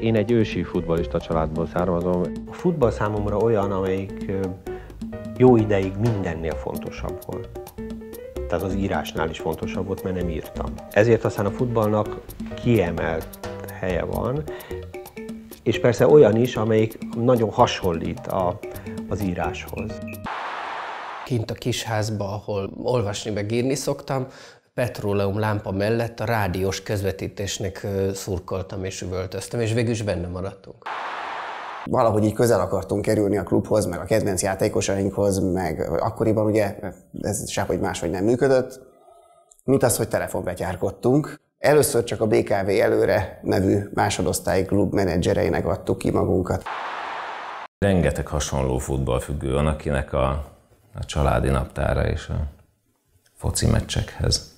Én egy ősi futbolista családból származom. A futball számomra olyan, amelyik jó ideig mindennél fontosabb volt. Tehát az írásnál is fontosabb volt, mert nem írtam. Ezért aztán a futballnak kiemelt helye van, és persze olyan is, amelyik nagyon hasonlít a, az íráshoz. Kint a kisházba, ahol olvasni meg írni szoktam, petróleum lámpa mellett a rádiós közvetítésnek szurkoltam és üvöltöztem, és végül is benne maradtunk. Valahogy így közel akartunk kerülni a klubhoz, meg a kedvenc játékosainkhoz, meg akkoriban ugye ez sehogy máshogy nem működött, mint az, hogy telefonbetyárkodtunk. Először csak a BKV előre nevű másodosztályi klub menedzsereinek adtuk ki magunkat. Rengeteg hasonló futballfüggő van, akinek a, a családi naptára és a foci meccsekhez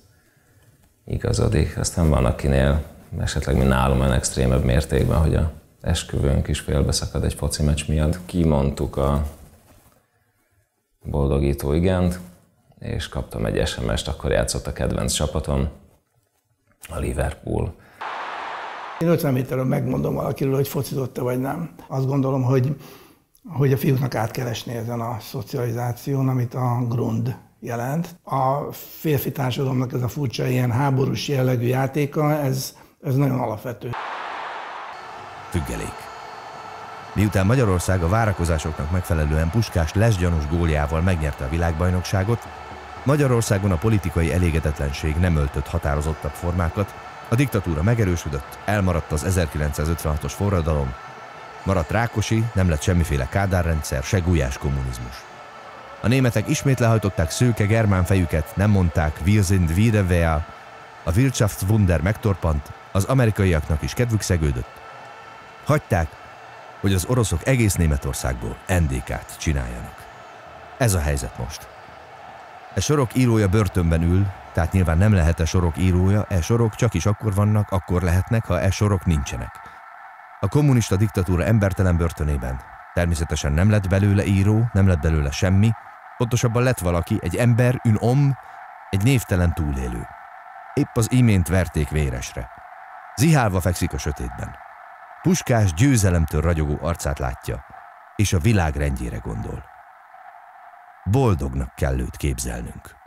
igazodik. Aztán van, akinél esetleg mi nálom olyan extrémebb mértékben, hogy a esküvőnk is félbeszakad egy foci meccs miatt. Kimondtuk a boldogító igent, és kaptam egy SMS-t, akkor játszott a kedvenc csapatom, a Liverpool. Én 50 méterről megmondom valakiről, hogy focizott vagy nem. Azt gondolom, hogy, hogy a fiúknak át kell esni ezen a szocializáción, amit a Grund jelent. A férfi társadalomnak ez a furcsa ilyen háborús jellegű játéka, ez, ez nagyon alapvető. Függelék. Miután Magyarország a várakozásoknak megfelelően puskás lesgyanús góljával megnyerte a világbajnokságot, Magyarországon a politikai elégedetlenség nem öltött határozottabb formákat, a diktatúra megerősödött, elmaradt az 1956-os forradalom, maradt Rákosi, nem lett semmiféle kádárrendszer, se gulyás kommunizmus. A németek ismét lehajtották szőke germán fejüket, nem mondták Wir sind Wiederwehr, a Wirtschaftswunder megtorpant, az amerikaiaknak is kedvük szegődött. Hagyták, hogy az oroszok egész Németországból NDK-t csináljanak. Ez a helyzet most. E sorok írója börtönben ül, tehát nyilván nem lehet e sorok írója, e sorok csak is akkor vannak, akkor lehetnek, ha e sorok nincsenek. A kommunista diktatúra embertelen börtönében. Természetesen nem lett belőle író, nem lett belőle semmi, pontosabban lett valaki, egy ember, ün om, egy névtelen túlélő. Épp az imént verték véresre. Zihálva fekszik a sötétben. Puskás győzelemtől ragyogó arcát látja, és a világ rendjére gondol. Boldognak kell őt képzelnünk.